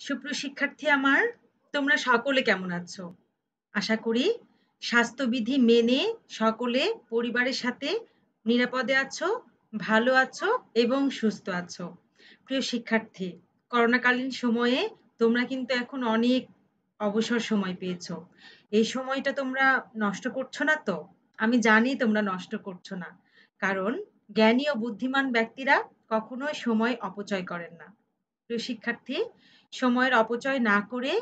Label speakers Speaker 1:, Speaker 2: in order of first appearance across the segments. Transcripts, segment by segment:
Speaker 1: সুপ্রিয় শিক্ষার্থী আমার, তোমরা সকলে কেমন আছো? আশা করি স্বাস্থ্যবিধি মেনে সকলে পরিবারের সাথে নিরাপদে আছো, ভালো আছো এবং সুস্থ আছো। প্রিয় শিক্ষার্থী, করোনাকালীন সময়ে তোমরা কিন্তু এখন অনেক অবসর সময় পেয়েছ। এই সময়টা তোমরা নষ্ট করছ না তো? আমি জানি তোমরা নষ্ট করছ না। কারণ জ্ঞানী ও বুদ্ধিমান ব্যক্তিরা কখনোই সময় অপচয় করেন না। প্রিয় শিক্ষার্থী সময়ের অপচয় না করে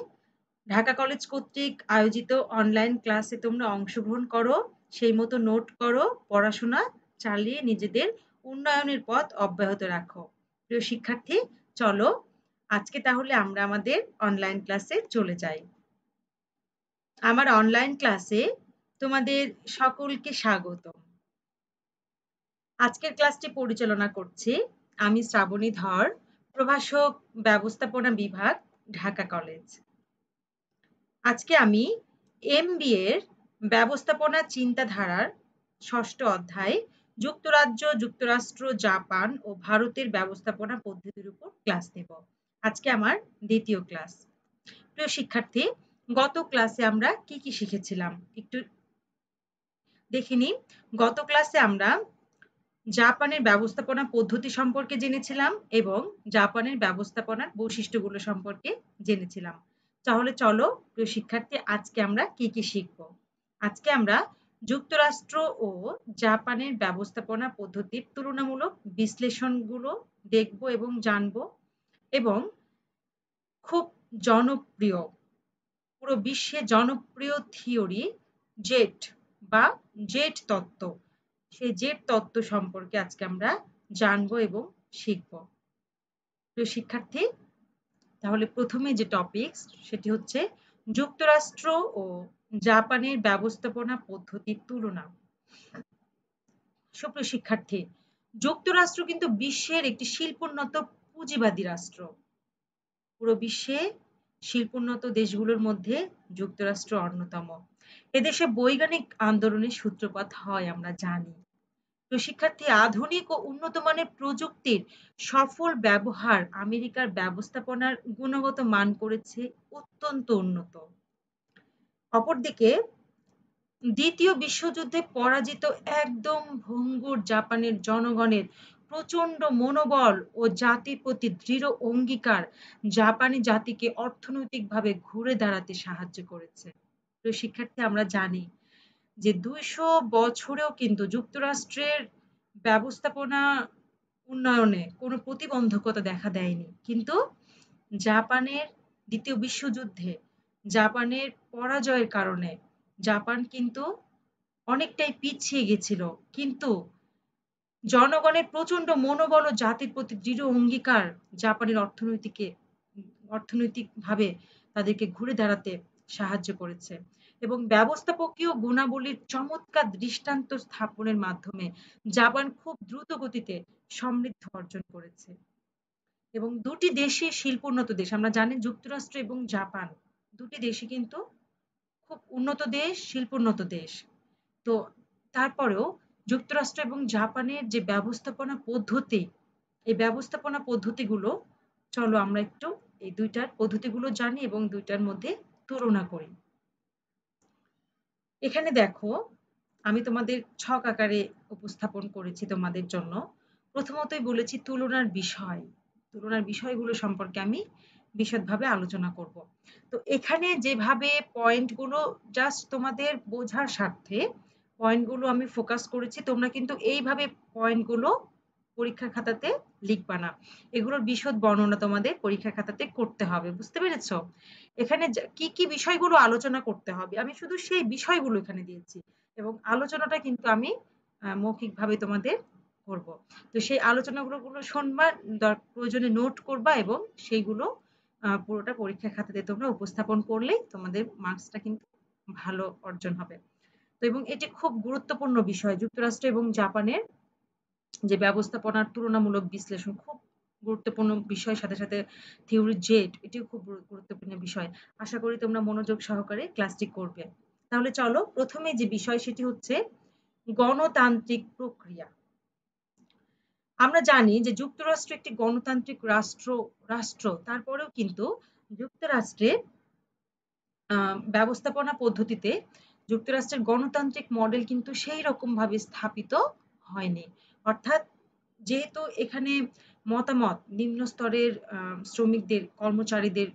Speaker 1: ঢাকা কলেজ কর্তৃক আয়োজিত অনলাইন ক্লাসে তোমরা অংশগ্রহণ করো, সেই মতো নোট করো, পড়াশোনা চালিয়ে নিজেদের উন্নয়নের পথ অব্যাহত রাখো। প্রিয় শিক্ষার্থী, চলো আজকে তাহলে আমরা আমাদের অনলাইন ক্লাসে চলে যাই। আমার অনলাইন ক্লাসে তোমাদের সকলকে স্বাগত আজকের ক্লাসটি পরিচালনা করছি আমি শ্রাবণী ধর। প্রভাষক ব্যবস্থাপনা বিভাগ, ঢাকা কলেজ। আজকে আমি এম এর ব্যবস্থাপনা চিন্তাধারার ষষ্ঠ অধ্যায়, যুক্তরাজ্য, যুক্তরাষ্ট্র, জাপান ও ভারতের ব্যবস্থাপনা পদ্ধতির উপর ক্লাস নেব। আজকে আমার দ্বিতীয় ক্লাস। প্রিয় শিক্ষার্থী, গত ক্লাসে আমরা কি কি শিখেছিলাম? একটু দেখিনি গত ক্লাসে আমরা জাপানের ব্যবস্থাপনা পদ্ধতি সম্পর্কে জেনেছিলাম এবং জাপানের ব্যবস্থাপনার বৈশিষ্ট্যগুলো সম্পর্কে জেনেছিলাম। তাহলে চলো, প্রিয় শিক্ষার্থী, আজকে আমরা কি কি শিখব? আজকে আমরা যুক্তরাষ্ট্র ও জাপানের ব্যবস্থাপনা পদ্ধতির তুলনামূলক বিশ্লেষণগুলো দেখব এবং জানব এবং খুব জনপ্রিয়, পুরো বিশ্বে জনপ্রিয় থিওরি জেট বা জেট তত্ত্ব। সেই জেট তত্ত্ব সম্পর্কে আজকে আমরা জানব এবং শিখব। প্রিয় শিক্ষার্থী, তাহলে প্রথমে যে টপিক সেটি হচ্ছে যুক্তরাষ্ট্র ও জাপানের ব্যবস্থাপনা পদ্ধতির তুলনা। সুপ্রিয় শিক্ষার্থী, যুক্তরাষ্ট্র কিন্তু বিশ্বের একটি শিল্পোন্নত পুঁজিবাদী রাষ্ট্র। পুরো বিশ্বে শিল্পোন্নত দেশগুলোর মধ্যে যুক্তরাষ্ট্র অন্যতম। এদেশে বৈজ্ঞানিক আন্দোলনের সূত্রপাত হয়, আমরা জানি। তো শিক্ষার্থী, আধুনিক ও উন্নত মানের প্রযুক্তির সফল ব্যবহার আমেরিকার ব্যবস্থাপনার গুণগত মান করেছে অত্যন্ত উন্নত। অপরদিকে, দ্বিতীয় বিশ্বযুদ্ধে পরাজিত একদম ভঙ্গুর জাপানের জনগণের প্রচণ্ড মনোবল ও জাতির প্রতি দৃঢ় অঙ্গীকার জাপানি জাতিকে অর্থনৈতিকভাবে ঘুরে দাঁড়াতে সাহায্য করেছে। তো শিক্ষার্থী, আমরা জানি যে দুইশো বছরেও কিন্তু যুক্তরাষ্ট্রের ব্যবস্থাপনা উন্নয়নে কোনো প্রতিবন্ধকতা দেখা দেয়নি। কিন্তু জাপানের দ্বিতীয় বিশ্বযুদ্ধে জাপানের পরাজয়ের কারণে জাপান কিন্তু অনেকটাই পিছিয়ে গেছিল। কিন্তু জনগণের প্রচণ্ড মনোবল ও জাতির প্রতি দৃঢ় অঙ্গীকার জাপানের অর্থনৈতিকে, অর্থনৈতিকভাবে তাদেরকে ঘুরে দাঁড়াতে সাহায্য করেছে। এবং ব্যবস্থাপকীয় গুণাবলীর চমৎকার দৃষ্টান্ত স্থাপনের মাধ্যমে জাপান খুব দ্রুত গতিতে সমৃদ্ধ অর্জন করেছে। এবং দুটি দেশে শিল্পোন্নত দেশ, আমরা জানি যুক্তরাষ্ট্র এবং জাপান, দুটি দেশই কিন্তু খুব উন্নত দেশ, শিল্পোন্নত দেশ। তো তারপরেও যুক্তরাষ্ট্র এবং জাপানের যে ব্যবস্থাপনা পদ্ধতি, এই ব্যবস্থাপনা পদ্ধতিগুলো, চলো আমরা একটু এই দুইটার পদ্ধতিগুলো জানি এবং দুইটার মধ্যে তুলনা করি। এখানে দেখো, আমি তোমাদের ছক আকারে উপস্থাপন করেছি তোমাদের জন্য। প্রথমতই বলেছি তুলনার বিষয়। তুলনার বিষয়গুলো সম্পর্কে আমি বিশদভাবে আলোচনা করব। তো এখানে যেভাবে পয়েন্টগুলো জাস্ট তোমাদের বোঝার স্বার্থে পয়েন্টগুলো আমি ফোকাস করেছি, তোমরা কিন্তু এইভাবে পয়েন্টগুলো পরীক্ষার খাতাতে লিখবা না। এগুলোর বিশদ বর্ণনা তোমাদের পরীক্ষার খাতাতে করতে হবে, বুঝতে পেরেছ? এখানে কি কি বিষয়গুলো আলোচনা করতে হবে? আমি শুধু সেই বিষয়গুলো এখানে দিয়েছি এবং আলোচনাটা কিন্তু আমি মৌখিকভাবে তোমাদের করব। তো সেই আলোচনাগুলো গুলো শুনবা প্রয়োজনে নোট করবা এবং সেইগুলো পুরোটা পরীক্ষা খাতাতে তোমরা উপস্থাপন করলেই তোমাদের মার্কসটা কিন্তু ভালো অর্জন হবে। তো এবং এটি খুব গুরুত্বপূর্ণ বিষয়। যুক্তরাষ্ট্র এবং জাপানের যে ব্যবস্থাপনার তুলনামূলক বিশ্লেষণ খুব গুরুত্বপূর্ণ বিষয়ের সাথে সাথে থিওরি জেট এটিও খুব গুরুত্বপূর্ণ বিষয়। আশা করি তোমরা মনোযোগ সহকারে ক্লাসটি করবে। তাহলে চলো, প্রথমে যে বিষয় সেটি হচ্ছে গণতান্ত্রিক প্রক্রিয়া। আমরা জানি যে যুক্তরাষ্ট্র একটি গণতান্ত্রিক রাষ্ট্র রাষ্ট্র। তারপরেও কিন্তু যুক্তরাষ্ট্রে ব্যবস্থাপনা পদ্ধতিতে যুক্তরাষ্ট্রের গণতান্ত্রিক মডেল কিন্তু সেই রকম ভাবে স্থাপিত হয়নি। অর্থাৎ যেহেতু এখানে মতামত নিম্ন স্তরের শ্রমিকদের, কর্মচারীদের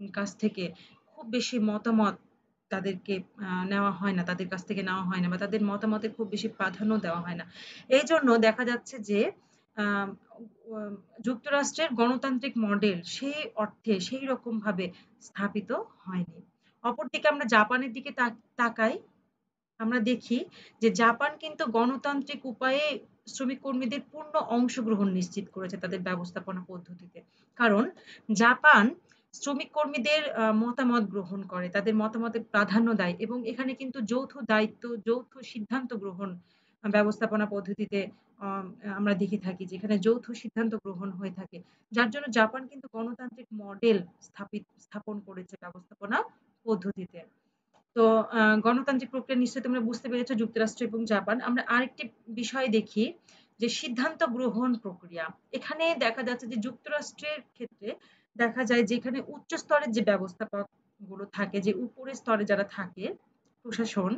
Speaker 1: কাছ থেকে খুব বেশি মতামত তাদেরকে নেওয়া হয় না, তাদের কাছ থেকে নেওয়া হয় না বা তাদের মতামতে খুব বেশি প্রাধান্য দেওয়া হয় না। এই জন্য দেখা যাচ্ছে যে যুক্তরাষ্ট্রের গণতান্ত্রিক মডেল সেই অর্থে সেই রকম ভাবে স্থাপিত হয়নি। অপরদিকে আমরা জাপানের দিকে তাকাই, আমরা দেখি যে জাপান কিন্তু গণতান্ত্রিক উপায়ে শ্রমিক কর্মীদের পূর্ণ অংশগ্রহণ নিশ্চিত করেছে তাদের ব্যবস্থাপনা পদ্ধতিতে। কারণ জাপান শ্রমিক কর্মীদের মতামত গ্রহণ করে, তাদের মতামতে প্রাধান্য দেয় এবং এখানে কিন্তু যৌথ দায়িত্ব, যৌথ সিদ্ধান্ত গ্রহণ ব্যবস্থাপনা পদ্ধতিতে আমরা দেখে থাকি যেখানে যৌথ সিদ্ধান্ত গ্রহণ হয়ে থাকে। যার জন্য জাপান কিন্তু গণতান্ত্রিক মডেল স্থাপিত স্থাপন করেছে ব্যবস্থাপনা পদ্ধতিতে। তো গণতান্ত্রিক প্রক্রিয়া নিশ্চয়ই তোমরা বুঝতে পেরেছ, যুক্তরাষ্ট্র এবং জাপান। আমরা আরেকটি বিষয় দেখি, যে সিদ্ধান্ত গ্রহণ প্রক্রিয়া। এখানে দেখা যাচ্ছে যে যুক্তরাষ্ট্রের ক্ষেত্রে দেখা যায় যে এখানে উচ্চ স্তরের যে ব্যবস্থাপকগুলো থাকে, যে উপরের স্তরে যারা থাকে, প্রশাসন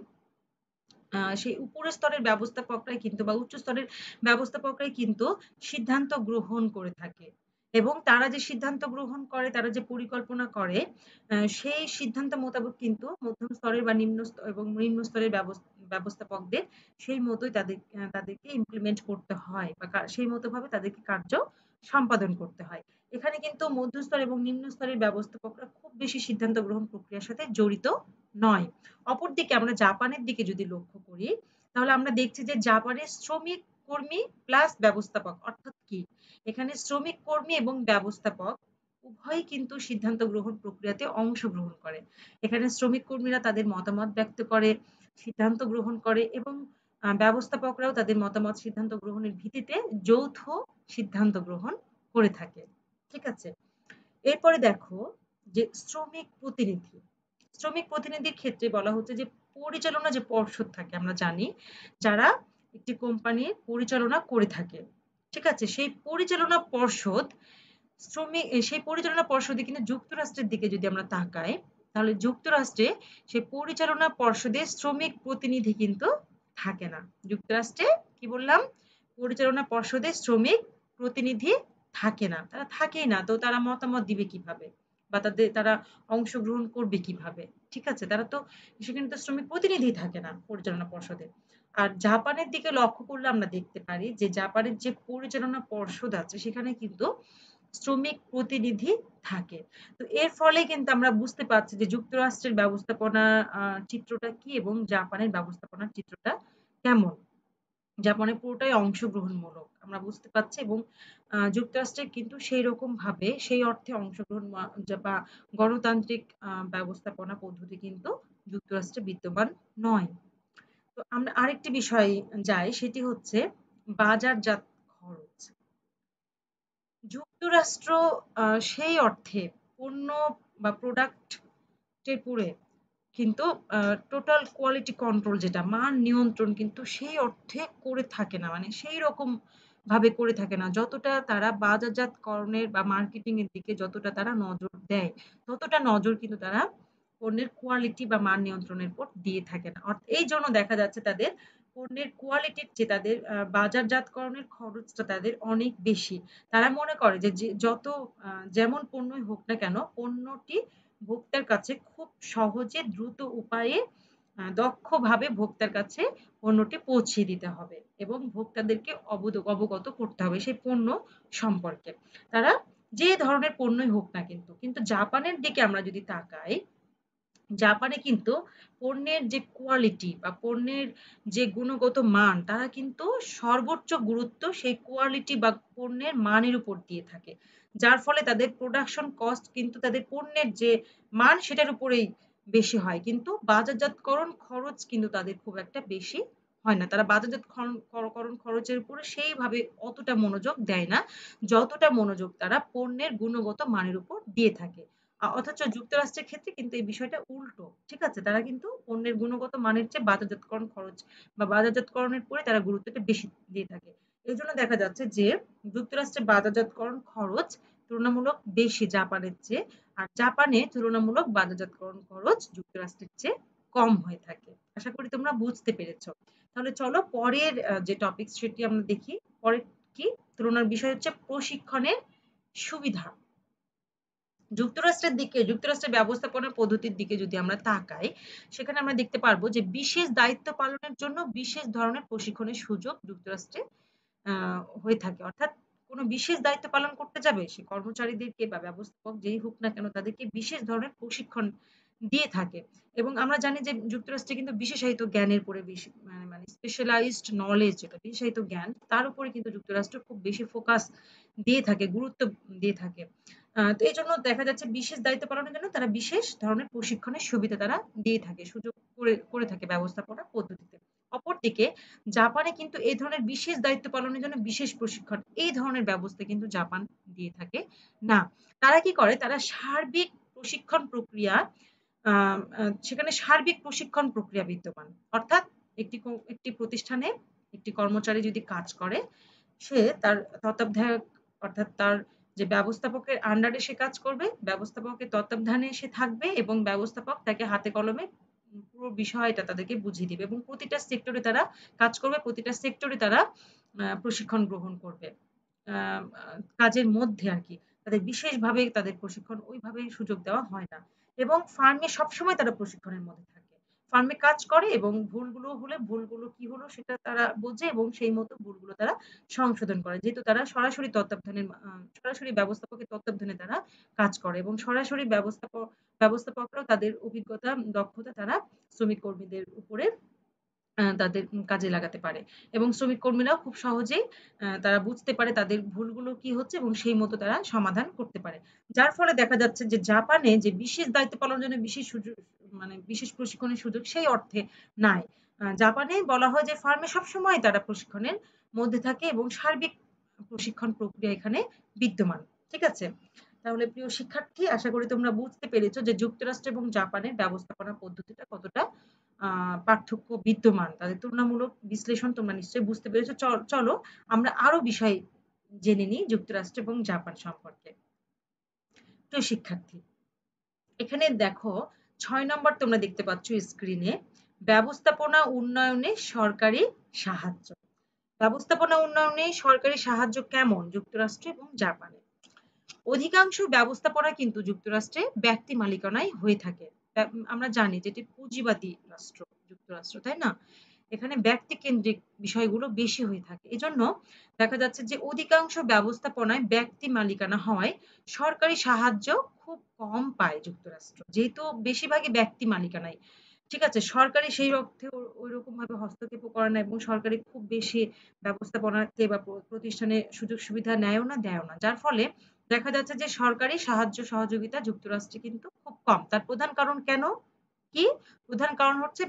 Speaker 1: সেই উপরের স্তরের ব্যবস্থাপকরাই কিন্তু বা উচ্চ স্তরের ব্যবস্থাপকরাই কিন্তু সিদ্ধান্ত গ্রহণ করে থাকে। এবং তারা যে সিদ্ধান্ত গ্রহণ করে, তারা যে পরিকল্পনা করে সেই সিদ্ধান্ত মোতাবেক কিন্তু মধ্যম স্তরের বা নিম্ন এবং নিম্ন স্তরের ব্যবস্থাপকদের সেই মতোই তাদের তাদেরকে ইমপ্লিমেন্ট করতে হয় বা সেই মতো ভাবে তাদেরকে কার্য সম্পাদন করতে হয়। এখানে কিন্তু মধ্যস্তর এবং নিম্ন স্তরের ব্যবস্থাপকরা খুব বেশি সিদ্ধান্ত গ্রহণ প্রক্রিয়ার সাথে জড়িত নয়। অপরদিকে আমরা জাপানের দিকে যদি লক্ষ্য করি, তাহলে আমরা দেখছি যে জাপানের শ্রমিক কর্মী প্লাস ব্যবস্থাপক, অর্থাৎ কি? এখানে শ্রমিক, কর্মী এবং ব্যবস্থাপক উভয়ই কিন্তু সিদ্ধান্ত গ্রহণ প্রক্রিয়াতে অংশগ্রহণ করে। এখানে শ্রমিক কর্মীরা তাদের মতামত ব্যক্ত করে, সিদ্ধান্ত গ্রহণ করে এবং ব্যবস্থাপকরাও তাদের মতামত সিদ্ধান্ত গ্রহণের ভিত্তিতে যৌথ সিদ্ধান্ত গ্রহণ করে থাকে। ঠিক আছে? এরপরে দেখো যে শ্রমিক প্রতিনিধি। শ্রমিক প্রতিনিধির ক্ষেত্রে বলা হচ্ছে যে পরিচালনা যে পর্ষদ থাকে, আমরা জানি, যারা একটি কোম্পানি পরিচালনা করে থাকে। ঠিক আছে? সেই পরিচালনা পর্ষদ শ্রমিক সেই পরিচালনা পর্ষদে কিন্তু যুক্তরাষ্ট্রের দিকে যদি আমরা তাকাই, তাহলে যুক্তরাষ্ট্রে সেই পরিচালনা পর্ষদে শ্রমিক প্রতিনিধি কিন্তু থাকে না। যুক্তরাষ্ট্রে, কি বললাম? পরিচালনা পর্ষদে শ্রমিক প্রতিনিধি থাকে না। তারা থাকেই না, তো তারা মতামত দিবে কীভাবে? বা তাদের, তারা অংশগ্রহণ করবে কীভাবে? ঠিক আছে? তারা তো সেখানে তো শ্রমিক প্রতিনিধি থাকে না পরিচালনা পর্ষদে। আর জাপানের দিকে লক্ষ্য করলে আমরা দেখতে পারি যে জাপানের যে পরিচালনা পর্ষদ আছে, সেখানে কিন্তু শ্রমিক প্রতিনিধি থাকে। তো এর ফলে কিন্তু আমরা বুঝতে পারছি যে যুক্তরাষ্ট্রের ব্যবস্থাপনা চিত্রটা কি এবং জাপানের ব্যবস্থাপনার চিত্রটা কেমন। জাপানের পুরোটাই অংশগ্রহণমূলক, আমরা বুঝতে পারছি এবং যুক্তরাষ্ট্রে কিন্তু সেই রকম ভাবে সেই অর্থে অংশগ্রহণ বা গণতান্ত্রিক ব্যবস্থাপনা পদ্ধতি কিন্তু যুক্তরাষ্ট্রে বিদ্যমান নয়। তো আমরা আরেকটি বিষয় যাই, সেটি হচ্ছে বাজারজাত খরচ। যুক্তরাষ্ট্র সেই অর্থে পণ্য বা প্রোডাক্টের পুরে কিন্তু টোটাল কোয়ালিটি কন্ট্রোল যেটা, মান নিয়ন্ত্রণ কিন্তু সেই অর্থে করে থাকে না। মানে সেই রকম ভাবে করে থাকে না। যতটা তারা বাজারজাতকরণের বা মার্কেটিং এর দিকে যতটা তারা নজর দেয়, ততটা নজর কিন্তু তারা পণ্যের কোয়ালিটি বা মান নিয়ন্ত্রণের উপর দিয়ে থাকে না। এই জন্য দেখা যাচ্ছে তাদের পণ্যের কোয়ালিটির যে তাদের বাজারজাতকরণের খরচটা তাদের অনেক বেশি। তারা মনে করে যে যত যেমন পণ্যই হোক না কেন, পণ্যটি ভোক্তার কাছে খুব সহজে দ্রুত উপায়ে দক্ষভাবে ভোক্তার কাছে পণ্যটি পৌঁছে দিতে হবে এবং ভোক্তাদেরকে অবগত করতে হবে সেই পণ্য সম্পর্কে। তারা যে ধরনের পণ্যই হোক না কিন্তু কিন্তু জাপানের দিকে আমরা যদি তাকাই জাপানে কিন্তু পণ্যের যে কোয়ালিটি বা পণ্যের যে গুণগত মান, তারা কিন্তু সর্বোচ্চ গুরুত্ব সেই কোয়ালিটি বা পণ্যের মানের উপর দিয়ে থাকে। যার ফলে তাদের প্রোডাকশন কস্ট কিন্তু তাদের পণ্যের যে মান, সেটার উপরেই বেশি হয়। কিন্তু বাজারজাতকরণ খরচ কিন্তু তাদের খুব একটা বেশি হয় না। তারা বাজারজাতকরণ খরচের উপরে সেইভাবে অতটা মনোযোগ দেয় না। যতটা মনোযোগ তারা পণ্যের গুণগত মানের উপর দিয়ে থাকে। অথচ যুক্তরাষ্ট্রের ক্ষেত্রে কিন্তু এই বিষয়টা উল্টো, ঠিক আছে? তারা কিন্তু পণ্যের গুণগত মানের চেয়ে বাজারজাতকরণ খরচ বা বাজারজাতকরণের পরে তারা গুরুত্বটা বেশি দিয়ে থাকে। এই জন্য দেখা যাচ্ছে যে যুক্তরাষ্ট্রের বাজারজাতকরণ খরচ তুলনামূলক বেশি জাপানের চেয়ে, আর জাপানে তুলনামূলক বাজারজাতকরণ খরচ যুক্তরাষ্ট্রের চেয়ে কম হয়ে থাকে। আশা করি তোমরা বুঝতে পেরেছ। তাহলে চলো পরের যে টপিক সেটি আমরা দেখি, পরের কি? তুলনার বিষয় হচ্ছে প্রশিক্ষণের সুবিধা। যুক্তরাষ্ট্রের দিকে, যুক্তরাষ্ট্রের ব্যবস্থাপনা পদ্ধতির দিকে যদি আমরা তাকাই, সেখানে আমরা দেখতে পারব যে বিশেষ দায়িত্ব পালনের জন্য বিশেষ ধরনের প্রশিক্ষণের সুযোগ যুক্তরাষ্ট্রে হয়ে থাকে। অর্থাৎ কোনো বিশেষ দায়িত্ব পালন করতে যাবে, সে কর্মচারীদেরকে বা ব্যবস্থাপক যেই হোক না কেন তাদেরকে বিশেষ ধরনের প্রশিক্ষণ দিয়ে থাকে। এবং আমরা জানি যে যুক্তরাষ্ট্রে কিন্তু বিশেষায়িত জ্ঞানের উপরে বেশি মানে মানে স্পেশালাইজড নলেজ যেটা, বিশেষায়িত জ্ঞান, তার উপরে কিন্তু যুক্তরাষ্ট্র খুব বেশি ফোকাস দিয়ে থাকে, গুরুত্ব দিয়ে থাকে। তো এই জন্য দেখা যাচ্ছে বিশেষ দায়িত্ব পালনের জন্য তারা বিশেষ ধরনের প্রশিক্ষণের সুবিধা তারা দিয়ে থাকে, সুযোগ করে করে থাকে ব্যবস্থাপনা পদ্ধতিতে। অপরদিকে জাপানে কিন্তু এই ধরনের বিশেষ দায়িত্ব পালনের জন্য বিশেষ প্রশিক্ষণ, এই ধরনের ব্যবস্থা কিন্তু জাপান দিয়ে থাকে। না, তারা কি করে? তারা সার্বিক প্রশিক্ষণ প্রক্রিয়া সেখানে সার্বিক প্রশিক্ষণ প্রক্রিয়া বিদ্যমান। অর্থাৎ একটি একটি প্রতিষ্ঠানে একটি কর্মচারী যদি কাজ করে, সে তার তত্ত্বাবধায়ক অর্থাৎ তার যে ব্যবস্থাপকের আন্ডারে সে কাজ করবে, ব্যবস্থাপকের তত্ত্বাবধানে সে থাকবে এবং ব্যবস্থাপক তাকে হাতে কলমে পুরো বিষয়টা তাদেরকে বুঝিয়ে দিবে এবং প্রতিটা সেক্টরে তারা কাজ করবে, প্রতিটা সেক্টরে তারা প্রশিক্ষণ গ্রহণ করবে। কাজের মধ্যে আর কি। তাদের বিশেষভাবে তাদের প্রশিক্ষণ ওইভাবে সুযোগ দেওয়া হয় না। এবং ফার্মে সবসময় তারা প্রশিক্ষণের মধ্যে থাকে। ফার্মে কাজ করে এবং ভুলগুলো হলে ভুলগুলো কি হলো সেটা তারা বোঝে এবং সেই মতো ভুলগুলো তারা সংশোধন করে। যেহেতু তারা সরাসরি তত্ত্বাবধানের সরাসরি ব্যবস্থাপকের তত্ত্বাবধানে তারা কাজ করে এবং সরাসরি ব্যবস্থাপক ব্যবস্থাপকরাও তাদের অভিজ্ঞতা, দক্ষতা তারা শ্রমিক কর্মীদের উপরে তাদের কাজে লাগাতে পারে। এবং শ্রমিক কর্মীরাও খুব সহজেই তারা বুঝতে পারে তাদের ভুলগুলো কি হচ্ছে এবং সেই মতো তারা সমাধান করতে পারে। যার ফলে দেখা যাচ্ছে যে জাপানে যে বিশেষ দায়িত্ব পালনের জন্য বিশেষ সুযোগ মানে বিশেষ প্রশিক্ষণের সুযোগ সেই অর্থে নাই। জাপানে বলা হয় যে ফার্মে সবসময় তারা প্রশিক্ষণের মধ্যে থাকে এবং সার্বিক প্রশিক্ষণ প্রক্রিয়া এখানে বিদ্যমান। ঠিক আছে? তাহলে প্রিয় শিক্ষার্থী, আশা করি তোমরা বুঝতে পেরেছ যে যুক্তরাষ্ট্র এবং জাপানের ব্যবস্থাপনা পদ্ধতিটা কতটা পার্থক্য বিদ্যমান। তাদের তুলনামূলক বিশ্লেষণ তোমরা নিশ্চয়ই বুঝতে পেরেছ। চলো আমরা আরও বিষয় জেনে নিই যুক্তরাষ্ট্র এবং জাপান সম্পর্কে। প্রিয় শিক্ষার্থী, এখানে দেখো ছয় নম্বর তোমরা দেখতে পাচ্ছ স্ক্রিনে ব্যবস্থাপনা উন্নয়নে সরকারি সাহায্য। ব্যবস্থাপনা উন্নয়নে সরকারি সাহায্য কেমন যুক্তরাষ্ট্র এবং জাপানে? অধিকাংশ ব্যবস্থাপনা কিন্তু যুক্তরাষ্ট্রে ব্যক্তি মালিকানায় হয়ে থাকে। আমরা জানি যেটি পুঁজিবাদী রাষ্ট্র, যুক্তরাষ্ট্র, তাই না? এখানে ব্যক্তি কেন্দ্রিক বিষয়গুলো বেশি হয়ে থাকে। এজন্য দেখা যাচ্ছে যে অধিকাংশ ব্যবস্থাপনায় ব্যক্তি মালিকানা হয় সরকারি সাহায্য খুব কম পায় যুক্তরাষ্ট্র, যেহেতু বেশিরভাগই ব্যক্তি মালিকানায়। ঠিক আছে, সরকারি সেই অর্থে ওই রকম ভাবে হস্তক্ষেপ করে না এবং সরকারি খুব বেশি ব্যবস্থাপনাতে বা প্রতিষ্ঠানে সুযোগ সুবিধা নেয়ও না, দেয়ও না। যার ফলে দেখা যাচ্ছে যে সরকারি সাহায্য সহযোগিতা যুক্তরাষ্ট্রে কিন্তু খুব কম। তার প্রধান কারণ কেন? কি? প্রধান কারণ হচ্ছে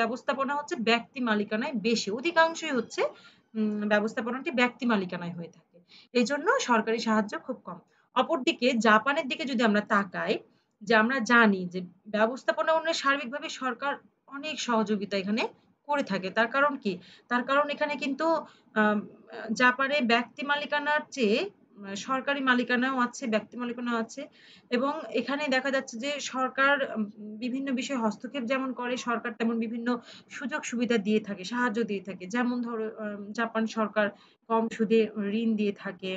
Speaker 1: ব্যবস্থাপনা হচ্ছে ব্যক্তি মালিকানায় বেশি। অধিকাংশই হচ্ছে ব্যবস্থাপনাটি ব্যক্তি মালিকানায় হয়ে থাকে। এই জন্য সরকারি সাহায্য খুব কম। অপরদিকে জাপানের দিকে যদি আমরা তাকাই, যে আমরা জানি যে ব্যবস্থাপনা উন্নয়নে সার্বিকভাবে সরকার অনেক সহযোগিতা এখানে করে থাকে। তার কারণ কি? তার কারণ এখানে কিন্তু জাপানে ব্যক্তি মালিকানার চেয়ে সরকারি মালিকানাও আছে, ব্যক্তি মালিকানাও আছে এবং এখানে দেখা যাচ্ছে যে সরকার বিভিন্ন বিষয়ে হস্তক্ষেপ যেমন করে, সরকার তেমন বিভিন্ন সুযোগ সুবিধা দিয়ে থাকে, সাহায্য দিয়ে থাকে। যেমন ধরো জাপান সরকার কম সুদে ঋণ দিয়ে থাকে,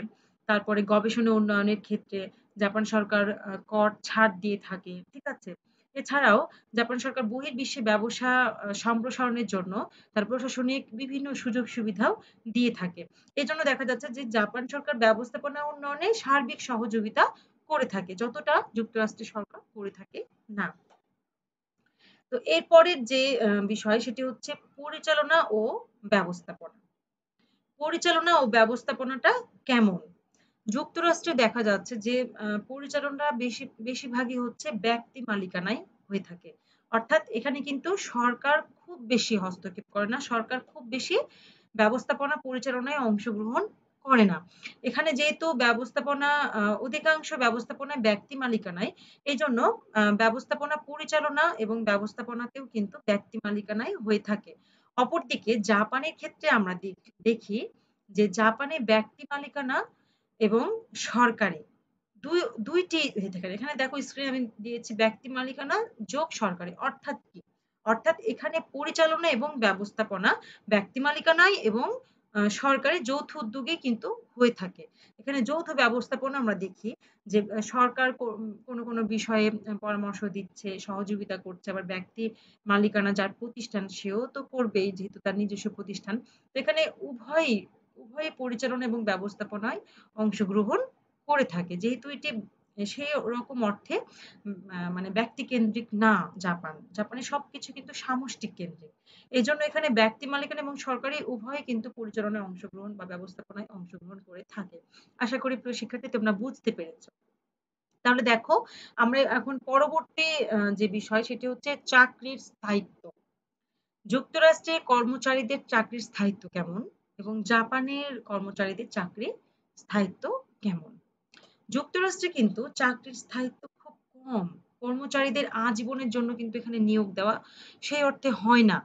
Speaker 1: তারপরে গবেষণা উন্নয়নের ক্ষেত্রে জাপান সরকার কর ছাড় দিয়ে থাকে, ঠিক আছে? এছাড়াও জাপান সরকার বহির্বিশ্বে ব্যবসা সম্প্রসারণের জন্য তার প্রশাসনিক বিভিন্ন সুযোগ সুবিধাও দিয়ে থাকে। এজন্য দেখা যাচ্ছে যে জাপান সরকার ব্যবস্থাপনা উন্নয়নে সার্বিক সহযোগিতা করে থাকে, যতটা যুক্তরাষ্ট্রের সরকার করে থাকে না। তো এরপরের যে বিষয় সেটি হচ্ছে পরিচালনা ও ব্যবস্থাপনা। পরিচালনা ও ব্যবস্থাপনাটা কেমন? যুক্তরাষ্ট্রে দেখা যাচ্ছে যে পরিচালনা বেশি, বেশিরভাগই হচ্ছে ব্যক্তি মালিকানায় হয়ে থাকে। অর্থাৎ এখানে কিন্তু সরকার খুব বেশি হস্তক্ষেপ করে না, সরকার খুব বেশি ব্যবস্থাপনা পরিচালনায় অংশগ্রহণ করে না। এখানে যেহেতু ব্যবস্থাপনা অধিকাংশ ব্যবস্থাপনা ব্যক্তি মালিকানায় এই জন্য ব্যবস্থাপনা পরিচালনা এবং ব্যবস্থাপনাতেও কিন্তু ব্যক্তি মালিকানায় হয়ে থাকে। অপরদিকে জাপানের ক্ষেত্রে আমরা দেখি যে, জাপানে ব্যক্তি মালিকানা এবং সরকারি। দুই, দুইটি থাকে এখানে দেখো স্ক্রিনে আমি দিয়েছি ব্যক্তি মালিকানা যোগ সরকারি। অর্থাৎ কি? অর্থাৎ এখানে পরিচালনা এবং ব্যবস্থাপনা ব্যক্তি মালিকানায় এবং সরকারি যৌথ উদ্যোগে কিন্তু হয়ে থাকে। এখানে যৌথ ব্যবস্থাপনা আমরা দেখি যে সরকার কোনো কোনো বিষয়ে পরামর্শ দিচ্ছে, সহযোগিতা করছে, আবার ব্যক্তি মালিকানা যার প্রতিষ্ঠান সেও তো করবেই যেহেতু তার নিজস্ব প্রতিষ্ঠান। তো এখানে উভয়ই উভয় পরিচালনা এবং ব্যবস্থাপনায় অংশগ্রহণ করে থাকে। যেহেতু এটি সেই রকম অর্থে মানে ব্যক্তি কেন্দ্রিক না জাপান। জাপানে সবকিছু কিন্তু সামষ্টিক কেন্দ্রিক। এই জন্য এখানে ব্যক্তি মালিকানা এবং সরকারি উভয় কিন্তু পরিচালনায় অংশগ্রহণ বা ব্যবস্থাপনায় অংশগ্রহণ করে থাকে। আশা করি প্রিয় শিক্ষার্থী, তোমরা বুঝতে পেরেছ। তাহলে দেখো, আমরা এখন পরবর্তী যে বিষয় সেটি হচ্ছে চাকরির স্থায়িত্ব। যুক্তরাষ্ট্রে কর্মচারীদের চাকরির স্থায়িত্ব কেমন? এবং জাপানের কর্মচারীদের চাকরি স্থায়িত্ব কেমন? যুক্তরাষ্ট্রে কিন্তু চাকরির স্থায়িত্ব খুব কম। কর্মচারীদের আজীবনের জন্য কিন্তু এখানে নিয়োগ দেওয়া সেই অর্থে হয় না।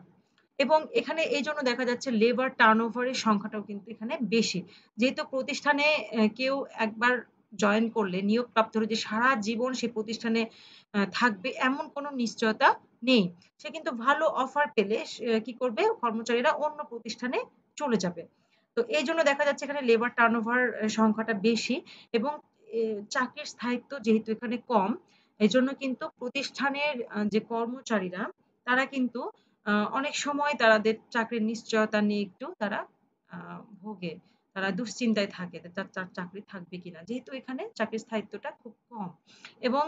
Speaker 1: এবং এখানে এই জন্য দেখা যাচ্ছে লেবার টার্ন টার্নওভারের সংখ্যাটাও কিন্তু এখানে বেশি। যেহেতু প্রতিষ্ঠানে কেউ একবার জয়েন করলে, নিয়োগপ্রাপ্ত হলে যে সারা জীবন সে প্রতিষ্ঠানে থাকবে এমন কোনো নিশ্চয়তা নেই। সে কিন্তু ভালো অফার পেলে কি করবে? কর্মচারীরা অন্য প্রতিষ্ঠানে চলে যাবে। তো এই জন্য দেখা যাচ্ছে এখানে লেবার টার্নওভার সংখ্যাটা বেশি এবং চাকরির স্থায়িত্ব যেহেতু এখানে কম, এজন্য কিন্তু প্রতিষ্ঠানের যে কর্মচারীরা, তারা কিন্তু অনেক সময় তাদের চাকরির নিশ্চয়তা নিয়ে একটু তারা ভোগে, তারা দুশ্চিন্তায় থাকে তার চাকরি থাকবে কিনা। যেহেতু এখানে চাকরির স্থায়িত্বটা খুব কম এবং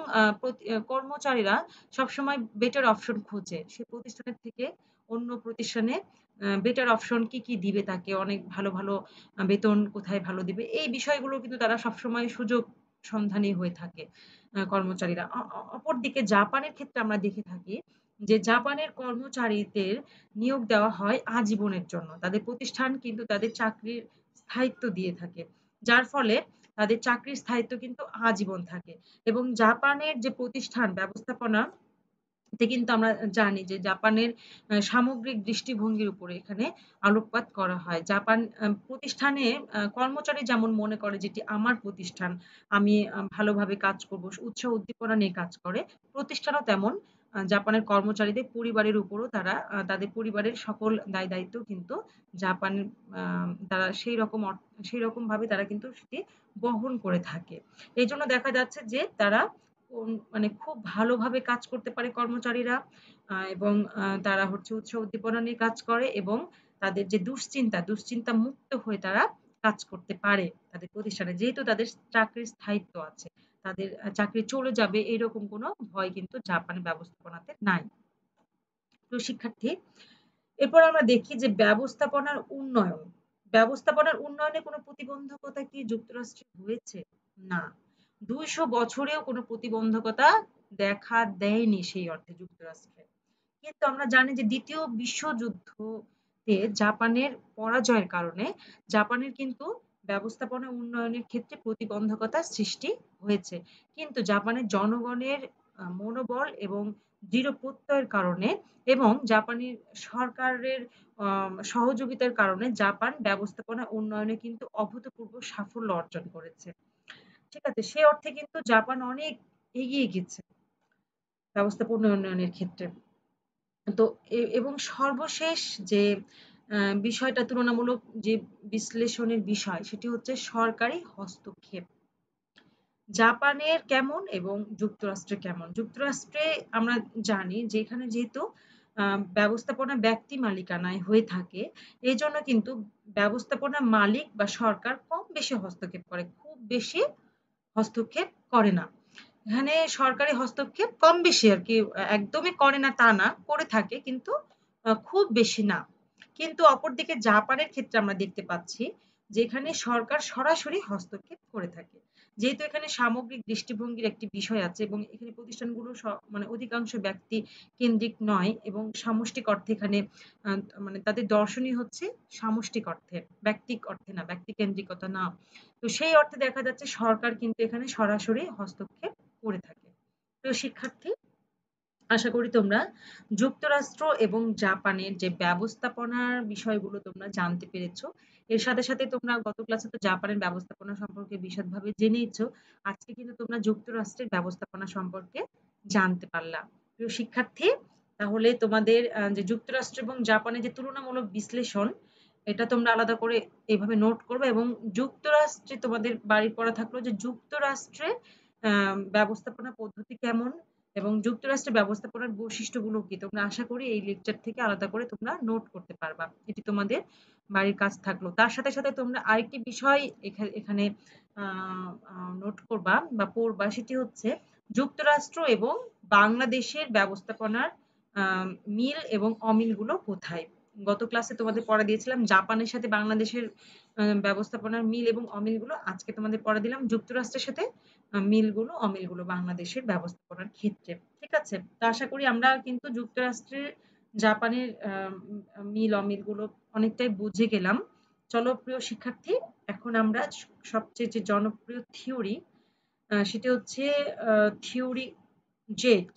Speaker 1: কর্মচারীরা সবসময় বেটার অপশন খোঁজে। সে প্রতিষ্ঠানের থেকে অন্য প্রতিষ্ঠানে বেটার অপশন কি কি দিবে তাকে, অনেক ভালো ভালো বেতন কোথায় ভালো দিবে, এই বিষয়গুলো কিন্তু তারা সবসময় সুযোগ সন্ধানী হয়ে থাকে কর্মচারীরা। অপরদিকে জাপানের ক্ষেত্রে আমরা দেখে থাকি যে জাপানের কর্মচারীদের নিয়োগ দেওয়া হয় আজীবনের জন্য। তাদের প্রতিষ্ঠান কিন্তু তাদের চাকরির স্থায়িত্ব দিয়ে থাকে, যার ফলে তাদের চাকরির স্থায়িত্ব কিন্তু আজীবন থাকে। এবং জাপানের যে প্রতিষ্ঠান, ব্যবস্থাপনা তে কিন্তু আমরা জানি যে জাপানের সামগ্রিক দৃষ্টিভঙ্গির উপরে এখানে আলোকপাত করা হয়। জাপান প্রতিষ্ঠানে কর্মচারী যেমন মনে করে যেটি আমার প্রতিষ্ঠান, আমি ভালোভাবে কাজ করব, উৎসাহ উদ্দীপনা নিয়ে কাজ করে, প্রতিষ্ঠানও তেমন জাপানের কর্মচারীদের পরিবারের উপরও তারা তাদের পরিবারের সকল দায় দায়িত্ব কিন্তু জাপান তারা সেই রকম সেই রকম ভাবে তারা কিন্তু সেটি বহন করে থাকে। এই জন্য দেখা যাচ্ছে যে তারা মানে খুব ভালোভাবে কাজ করতে পারে কর্মচারীরা এবং তারা হচ্ছে উৎসাহ উদ্দীপনা নিয়ে কাজ করে এবং তাদের যে দুশ্চিন্তা দুশ্চিন্তা মুক্ত হয়ে তারা কাজ করতে পারে তাদের প্রতিষ্ঠানে। যেহেতু তাদের চাকরির স্থায়িত্ব আছে, তাদের চাকরি চলে যাবে এরকম কোনো ভয় কিন্তু জাপানি ব্যবস্থাপনাতে নাই। তো শিক্ষার্থী, এরপর আমরা দেখি যে ব্যবস্থাপনার উন্নয়ন। ব্যবস্থাপনার উন্নয়নে কোনো প্রতিবন্ধকতা কি যুক্তরাষ্ট্রে হয়েছে? না। দুইশো বছরেও কোনো প্রতিবন্ধকতা দেখা দেয়নি সেই অর্থে যুক্তরাষ্ট্রে। কিন্তু আমরা জানি যে দ্বিতীয় বিশ্বযুদ্ধতে জাপানের পরাজয়ের কারণে জাপানের কিন্তু ব্যবস্থাপনা উন্নয়নের ক্ষেত্রে প্রতিবন্ধকতা সৃষ্টি হয়েছে। কিন্তু জাপানের জনগণের মনোবল এবং দৃঢ় প্রত্যয়ের কারণে এবং জাপানি সরকারের সহযোগিতার কারণে জাপান ব্যবস্থাপনা উন্নয়নে কিন্তু অভূতপূর্ব সাফল্য অর্জন করেছে। ঠিক আছে, সে অর্থে কিন্তু জাপান অনেক এগিয়ে গেছে ব্যবস্থাপনা উন্নয়নের ক্ষেত্রে। তো এবং সর্বশেষ যে বিষয়টা তুলনামূলক যে বিশ্লেষণের বিষয়, সেটি হচ্ছে সরকারি হস্তক্ষেপ। জাপানের কেমন এবং যুক্তরাষ্ট্রে কেমন? যুক্তরাষ্ট্রে আমরা জানি যে এখানে যেহেতু ব্যবস্থাপনা ব্যক্তি মালিকানায় হয়ে থাকে এই জন্য কিন্তু ব্যবস্থাপনা মালিক বা সরকার কম বেশি হস্তক্ষেপ করে, খুব বেশি হস্তক্ষেপ করে না। এখানে সরকারি হস্তক্ষেপ কম বেশি আর কি, একদমই করে না তা না, করে থাকে কিন্তু খুব বেশি না। কিন্তু অপরদিকে জাপানের ক্ষেত্রে আমরা দেখতে পাচ্ছি, যেখানে সরকার সরাসরি হস্তক্ষেপ করে থাকে। যেহেতু এখানে সামগ্রিক দৃষ্টিভঙ্গির একটি বিষয় আছে এবং এখানে প্রতিষ্ঠানগুলো মানে অধিকাংশ ব্যক্তি কেন্দ্রিক নয় এবং সামষ্টিক অর্থে এখানে মানে তাদের দর্শনই হচ্ছে সামষ্টিক অর্থে, ব্যক্তিক অর্থে না, ব্যক্তি কেন্দ্রিকতা না। তো সেই অর্থে দেখা যাচ্ছে সরকার কিন্তু এখানে সরাসরি হস্তক্ষেপ করে থাকে। তো শিক্ষার্থী আশা করি তোমরা যুক্তরাষ্ট্র এবং জাপানের যে ব্যবস্থাপনার বিষয়গুলো তোমরা জানতে পেরেছ। এর সাথে সাথে তোমরা গত ক্লাসে তো জাপানের ব্যবস্থাপনা সম্পর্কে বিশদভাবে জেনেইছ আজকে কিন্তু তোমরা যুক্তরাষ্ট্রের ব্যবস্থাপনা সম্পর্কে জানতে পারলা। প্রিয় শিক্ষার্থী, তাহলে তোমাদের যে যুক্তরাষ্ট্র এবং জাপানের যে তুলনামূলক বিশ্লেষণ, এটা তোমরা আলাদা করে এইভাবে নোট করবে এবং যুক্তরাষ্ট্রে তোমাদের বাড়ির পড়া থাকল যে যুক্তরাষ্ট্রে ব্যবস্থাপনা পদ্ধতি কেমন এবং যুক্তরাষ্ট্রের ব্যবস্থাপনার বৈশিষ্ট্যগুলো কি? তোমরা আশা করি এই লেকচার থেকে আলাদা করে তোমরা নোট করতে পারবা। এটি তোমাদের বাড়ির কাজ থাকল। তার সাথে সাথে তোমরা আরেকটি বিষয় এখানে নোট করবা বা পড়বা, সেটি হচ্ছে যুক্তরাষ্ট্র এবং বাংলাদেশের ব্যবস্থাপনার মিল এবং অমিলগুলো কোথায়? গত ক্লাসে তোমাদের পড়া দিয়েছিলাম, জাপানের সাথে বাংলাদেশের ব্যবস্থাপনার মিল এবং অমিলগুলো। আজকে তোমাদের পড়া দিলাম যুক্তরাষ্ট্রের সাথে মিলগুলো, অমিলগুলো বাংলাদেশের ব্যবস্থাপনার ক্ষেত্রে। ঠিক আছে? তো আশা করি আমরা কিন্তু যুক্তরাষ্ট্রের জাপানের মিল, অমিলগুলো অনেকটাই বুঝে গেলাম। চলো, প্রিয় শিক্ষার্থী, এখন আমরা সবচেয়ে যে জনপ্রিয় থিওরি সেটি হচ্ছে থিওরি জেট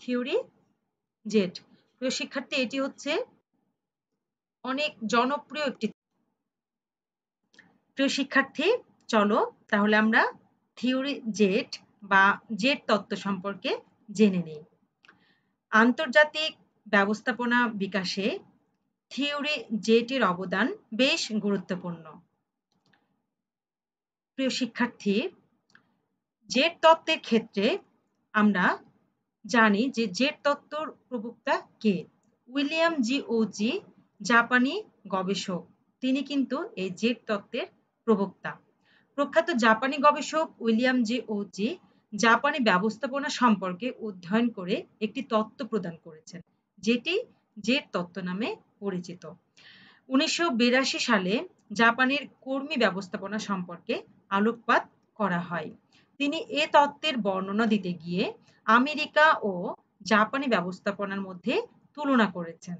Speaker 1: থিওরি জেট প্রিয় শিক্ষার্থী, এটি হচ্ছে অনেক জনপ্রিয় একটি প্রিয় শিক্ষার্থী, চলো, তাহলে আমরা থিওরি জেট বা জেট তত্ত্ব সম্পর্কে জেনে নিই। আন্তর্জাতিক ব্যবস্থাপনা বিকাশে থিওরি জেটের অবদান বেশ গুরুত্বপূর্ণ। প্রিয় শিক্ষার্থী, জেট তত্ত্বের ক্ষেত্রে আমরা জানি যে জেট তত্ত্বর প্রবক্তা কে? উইলিয়াম জি ওজি জাপানি গবেষক। তিনি কিন্তু এই জেট তত্ত্বের প্রবক্তা। প্রখ্যাত জাপানি গবেষক উইলিয়াম জি ওজি জাপানি ব্যবস্থাপনা সম্পর্কে অধ্যয়ন করে একটি তত্ত্ব প্রদান করেছেন, যেটি জেট তত্ত্ব নামে পরিচিত। উনিশশো বিরাশি সালে জাপানের কর্মী ব্যবস্থাপনা সম্পর্কে আলোকপাত করা হয়। তিনি এ তত্ত্বের বর্ণনা দিতে গিয়ে আমেরিকা ও জাপানি ব্যবস্থাপনার মধ্যে তুলনা করেছেন।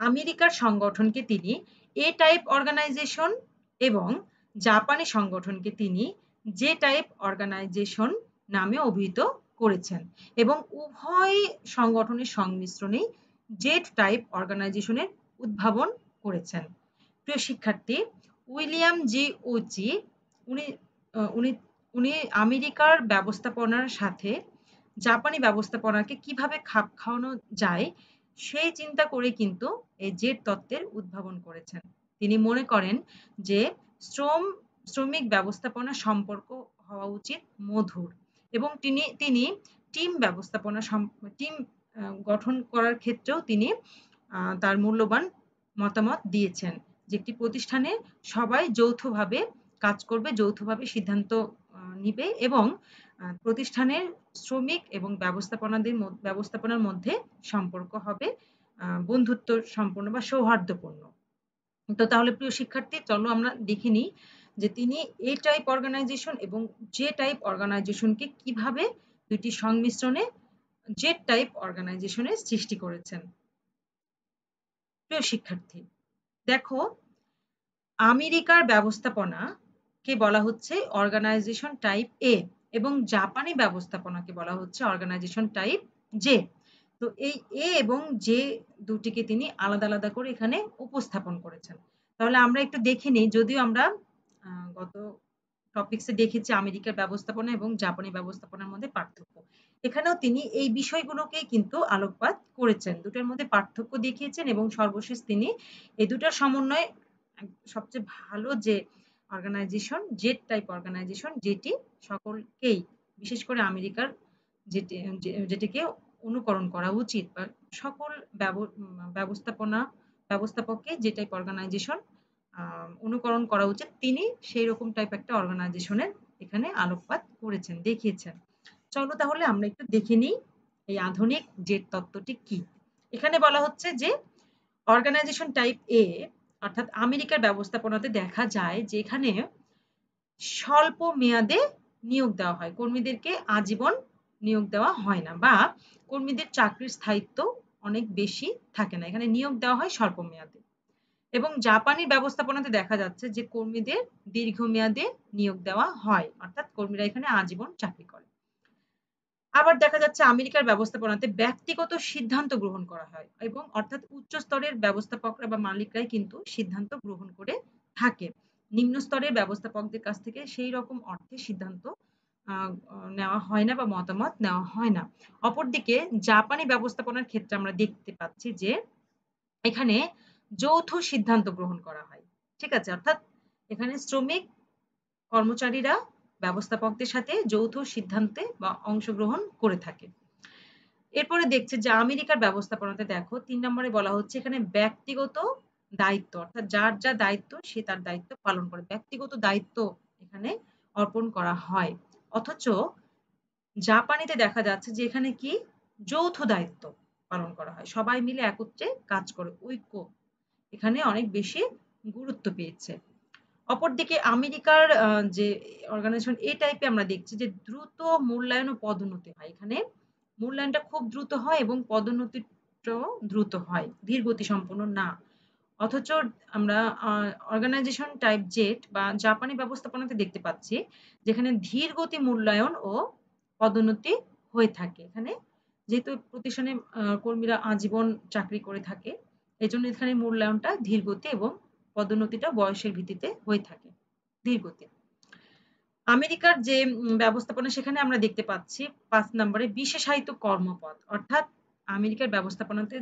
Speaker 1: আমেরিকার সংগঠনকে তিনি এ টাইপ অর্গানাইজেশন এবং জাপানি সংগঠনকে তিনি যে টাইপ অর্গানাইজেশন নামে অভিহিত করেছেন এবং উভয় সংগঠনের সংমিশ্রণেই জেড টাইপ অর্গানাইজেশনের উদ্ভাবন করেছেন। প্রিয় শিক্ষার্থী, উইলিয়াম জি ওচি উনি উনি উনি আমেরিকার ব্যবস্থাপনার সাথে জাপানি ব্যবস্থাপনাকে কীভাবে খাপ খাওয়ানো যায় সেই চিন্তা করে কিন্তু এই জেড তত্ত্বের উদ্ভাবন করেছেন। তিনি মনে করেন যে শ্রম, শ্রমিক ব্যবস্থাপনা সম্পর্ক হওয়া উচিত মধুর। এবং তিনি তিনি টিম ব্যবস্থাপনা টিম গঠন করার ক্ষেত্রেও তিনি তার মূল্যবান মতামত দিয়েছেন যে একটি প্রতিষ্ঠানে সবাই যৌথভাবে কাজ করবে, যৌথভাবে সিদ্ধান্ত নিবে এবং প্রতিষ্ঠানের শ্রমিক এবং ব্যবস্থাপনাদের ব্যবস্থাপনার মধ্যে সম্পর্ক হবে বন্ধুত্ব সম্পন্ন বা সৌহার্দ্যপূর্ণ। তো তাহলে প্রিয় শিক্ষার্থী, চলো আমরা দেখে নিই যে তিনি এ টাইপ অর্গানাইজেশন এবং যে টাইপ অর্গানাইজেশনকে কীভাবে দুইটি সংমিশ্রণে জেড টাইপ অর্গানাইজেশনের সৃষ্টি করেছেন। প্রিয় শিক্ষার্থী, দেখো, আমেরিকার ব্যবস্থাপনা কে বলা হচ্ছে অর্গানাইজেশন টাইপ এ এবং জাপানি ব্যবস্থাপনাকে বলা হচ্ছে অর্গানাইজেশন টাইপ জে তো এই এ এবং যে দুটিকে তিনি আলাদা আলাদা করে এখানে উপস্থাপন করেছেন। তাহলে আমরা একটু দেখে নিই, যদিও আমরা গত টপিক্সে দেখেছি আমেরিকার ব্যবস্থাপনা এবং জাপানি ব্যবস্থাপনার মধ্যে পার্থক্য। এখানেও তিনি এই বিষয়গুলোকেই কিন্তু আলোকপাত করেছেন। দুটোর মধ্যে পার্থক্য দেখিয়েছেন এবং সর্বশেষ তিনি এই দুটার সমন্বয়ে সবচেয়ে ভালো যে অর্গানাইজেশন জেট টাইপ অর্গানাইজেশন যেটি সকলকেই, বিশেষ করে আমেরিকার যেটি যেটিকে অনুকরণ করা উচিত। বা সকল ব্যবস্থাপনা, ব্যবস্থাপককে যে টাইপ অর্গানাইজেশন অনুকরণ করা উচিত, তিনি সেই রকম টাইপ একটা অর্গানাইজেশনের এখানে আলোকপাত করেছেন, দেখিয়েছেন। চলো তাহলে আমরা একটু দেখে নিই এই আধুনিক জেট তত্ত্বটি কি। এখানে বলা হচ্ছে যে অর্গানাইজেশন টাইপ এ অর্থাৎ আমেরিকার ব্যবস্থাপনাতে দেখা যায় যে এখানে স্বল্প মেয়াদে নিয়োগ দেওয়া হয়। কর্মীদেরকে আজীবন নিয়োগ দেওয়া হয় না বা কর্মীদের চাকরির স্থায়িত্ব অনেক বেশি থাকে না। এখানে নিয়োগ দেওয়া হয় স্বল্প মেয়াদে এবং জাপানি ব্যবস্থাপনাতে দেখা যাচ্ছে যে কর্মীদের দীর্ঘমেয়াদে নিয়োগ দেওয়া হয়, অর্থাৎ কর্মীরা এখানে আজীবন চাকরি করে। আবার দেখা যাচ্ছে আমেরিকার ব্যবস্থাপনাতে ব্যক্তিগত সিদ্ধান্ত গ্রহণ করা হয় এবং অর্থাৎ উচ্চ স্তরের ব্যবস্থাপকরা বা মালিকরাই কিন্তু সিদ্ধান্ত গ্রহণ করে থাকে। নিম্ন স্তরের ব্যবস্থাপকদের কাছ থেকে সেই রকম অর্থে সিদ্ধান্ত নেওয়া হয় না বা মতামত নেওয়া হয় না। অপরদিকে জাপানি ব্যবস্থাপনার ক্ষেত্রে আমরা দেখতে পাচ্ছি যে এখানে যৌথ সিদ্ধান্ত গ্রহণ করা হয়। ঠিক আছে? অর্থাৎ এখানে শ্রমিক কর্মচারীরা ব্যবস্থাপকদের সাথে যৌথ সিদ্ধান্তে বা অংশগ্রহণ করে থাকে। এরপরে দেখছে যে আমেরিকার ব্যবস্থাপনাতে দেখো, তিন নম্বরে বলা হচ্ছে এখানে ব্যক্তিগত দায়িত্ব, অর্থাৎ যার যা দায়িত্ব সে তার দায়িত্ব পালন করে। ব্যক্তিগত দায়িত্ব এখানে অর্পণ করা হয়। অথচ জাপানিতে দেখা যাচ্ছে যে এখানে কি যৌথ দায়িত্ব পালন করা হয়। সবাই মিলে একত্রে কাজ করে, ঐক্য এখানে অনেক বেশি গুরুত্ব পেয়েছে। অপরদিকে আমেরিকার যে অর্গানাইজেশন এই টাইপে আমরা দেখছি যে দ্রুত মূল্যায়ন ও পদোন্নতি হয়। এখানে মূল্যায়নটা খুব দ্রুত হয় এবং পদোন্নতিটাও দ্রুত হয় ধীর গতি সম্পন্ন না। অথচ আমরা অর্গানাইজেশন টাইপ জেট বা জাপানি ব্যবস্থাপনাতে দেখতে পাচ্ছি, যেখানে ধীর গতি মূল্যায়ন ও পদোন্নতি হয়ে থাকে। এখানে যেহেতু প্রতিষ্ঠানে কর্মীরা আজীবন চাকরি করে থাকে এই জন্য এখানে মূল্যায়নটা ধীর গতি এবং পদোন্নতিটা বয়সের ভিত্তিতে হয়ে থাকে, ধীর গতি। আমেরিকার যে ব্যবস্থাপনা, সেখানে আমরা দেখতে পাচ্ছি পাঁচ নম্বরে বিশেষায়িত কর্মপদ অর্থাৎ আমেরিকার ব্যবস্থাপনাতে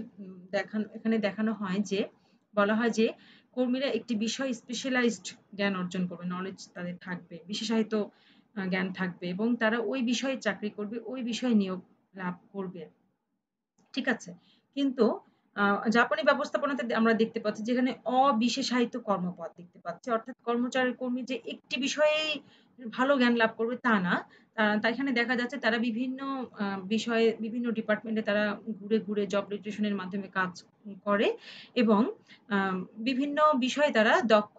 Speaker 1: দেখানো, এখানে দেখানো হয় যে বলা হয় যে কর্মীরা একটি বিষয় স্পেশালাইজড জ্ঞান অর্জন করবে নলেজ তাদের থাকবে, বিশেষায়িত জ্ঞান থাকবে এবং তারা ওই বিষয়ে চাকরি করবে, ওই বিষয়ে নিয়োগ লাভ করবে। ঠিক আছে? কিন্তু জাপানি ব্যবস্থাপনাতে আমরা দেখতে পাচ্ছি যেখানে অবিশেষায়িত কর্মপদ দেখতে পাচ্ছি। অর্থাৎ কর্মচারী কর্মী যে একটি বিষয়েই ভালো জ্ঞান লাভ করবে তা না। তাই এখানে দেখা যাচ্ছে তারা বিভিন্ন বিষয়ে বিভিন্ন ডিপার্টমেন্টে তারা ঘুরে ঘুরে জব রিটেশনের মাধ্যমে কাজ করে এবং বিভিন্ন বিষয়ে তারা দক্ষ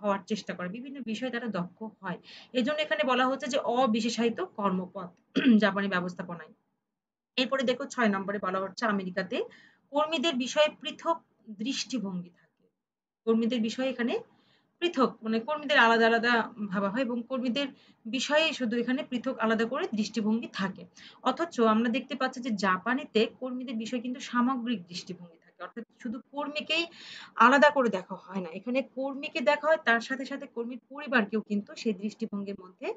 Speaker 1: হওয়ার চেষ্টা করে। বিভিন্ন বিষয়ে তারা দক্ষ হয়। এই জন্য এখানে বলা হচ্ছে যে অবিশেষায়িত কর্মপদ জাপানি ব্যবস্থাপনায়। এরপরে দেখো ছয় নম্বরে বলা হচ্ছে আমেরিকাতে কর্মীদের বিষয়ে পৃথক দৃষ্টিভঙ্গি থাকে। কর্মীদের বিষয়ে এখানে পৃথক মানে কর্মীদের আলাদা আলাদা ভাবা হয় এবং কর্মীদের বিষয়ে শুধু এখানে পৃথক আলাদা করে দৃষ্টিভঙ্গি থাকে। অথচ আমরা দেখতে পাচ্ছি যে জাপানিতে কর্মীদের বিষয় কিন্তু সামগ্রিক দৃষ্টিভঙ্গি থাকে। অর্থাৎ শুধু কর্মীকেই আলাদা করে দেখা হয় না। এখানে কর্মীকে দেখা হয়, তার সাথে সাথে কর্মীর পরিবারকেও কিন্তু সেই দৃষ্টিভঙ্গির মধ্যে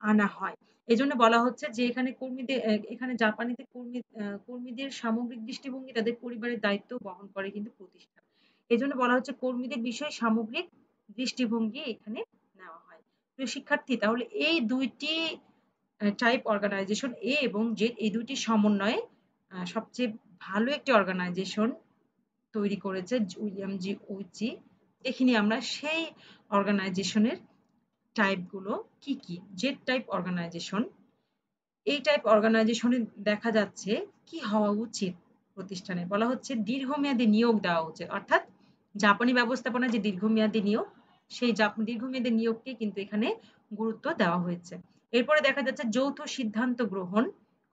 Speaker 1: আনা হয়। এই জন্য বলা হচ্ছে যে এখানে কর্মীদের এখানে জাপানিতে কর্মী কর্মীদের সামগ্রিক দৃষ্টিভঙ্গি তাদের পরিবারের দায়িত্ব বহন করে কিন্তু প্রতিষ্ঠান। এই জন্য বলা হচ্ছে কর্মীদের বিষয়ে সামগ্রিক দৃষ্টিভঙ্গি এখানে নেওয়া হয়। প্রিয় শিক্ষার্থী, তাহলে এই দুইটি টাইপ অর্গানাইজেশন এ এবং জেড এই দুইটি সমন্বয়ে সবচেয়ে ভালো একটি অর্গানাইজেশন তৈরি করেছে উইলিয়াম জি উইচি। দেখিনি আমরা সেই অর্গানাইজেশনের টাইপগুলো কি কি। জেড টাইপ অর্গানাইজেশন এই টাইপ অর্গানাইজেশনে দেখা যাচ্ছে কি হওয়া উচিত প্রতিষ্ঠানে? বলা হচ্ছে দীর্ঘমেয়াদী নিয়োগ দেওয়া উচিত। অর্থাৎ জাপানি ব্যবস্থাপনা যে দীর্ঘমেয়াদী নিয়োগ সেই দীর্ঘমেয়াদী নিয়োগকে কিন্তু এখানে গুরুত্ব দেওয়া হয়েছে। এরপরে দেখা যাচ্ছে যৌথ সিদ্ধান্ত গ্রহণ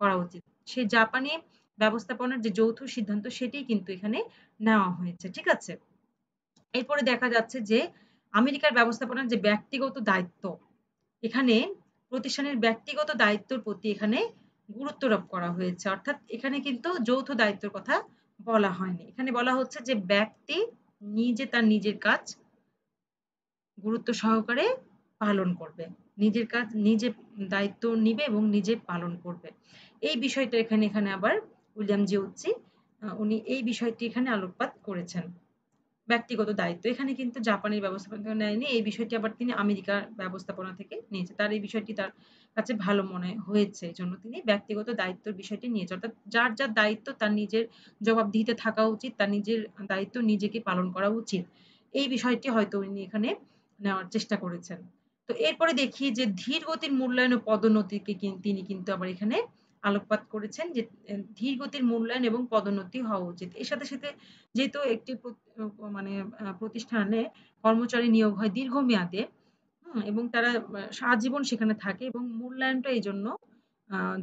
Speaker 1: করা উচিত। সেই জাপানি ব্যবস্থাপনার যে যৌথ সিদ্ধান্ত সেটি কিন্তু এখানে নেওয়া হয়েছে, ঠিক আছে? এরপরে দেখা যাচ্ছে যে আমেরিকার ব্যবস্থাপনার যে ব্যক্তিগত দায়িত্ব, এখানে প্রতিষ্ঠানের ব্যক্তিগত দায়িত্বর প্রতি এখানে গুরুত্বারোপ করা হয়েছে। অর্থাৎ এখানে কিন্তু যৌথ দায়িত্বের কথা বলা হয়নি। এখানে বলা হচ্ছে যে ব্যক্তি নিজে তার নিজের কাজ গুরুত্ব সহকারে পালন করবে। নিজের কাজ, নিজে দায়িত্ব নিবে এবং নিজে পালন করবে। এই বিষয়টা এখানে এখানে আবার উইলিয়াম জিউচি উনি এই বিষয়টি এখানে আলোকপাত করেছেন। ব্যক্তিগত দায়িত্ব। এখানে কিন্তু জাপানের ব্যবস্থাপনা নেয়নি, এই বিষয়টি আবার তিনি আমেরিকার ব্যবস্থাপনা থেকে নিয়েছে। তার এই বিষয়টি তার কাছে ভালো মনে হয়েছে, এই জন্য তিনি ব্যক্তিগত দায়িত্বের বিষয়টি নিয়েছে। অর্থাৎ যার যার দায়িত্ব, তার নিজের জবাবদিহিতে থাকা উচিত, তার নিজের দায়িত্ব নিজেকে পালন করা উচিত। এই বিষয়টি হয়তো উনি এখানে নেওয়ার চেষ্টা করেছেন। তো এরপরে দেখি যে ধীর গতির মূল্যায়ন ও পদোন্নতিকে তিনি কিন্তু আবার এখানে আলোকপাত করেছেন যে ধীর গতির মূল্যায়ন এবং পদোন্নতি হওয়া উচিত। এর সাথে সাথে যেহেতু একটি মানে প্রতিষ্ঠানে কর্মচারী নিয়োগ হয় দীর্ঘমেয়াদে এবং তারা আজীবন সেখানে থাকে এবং মূল্যায়নটা এই জন্য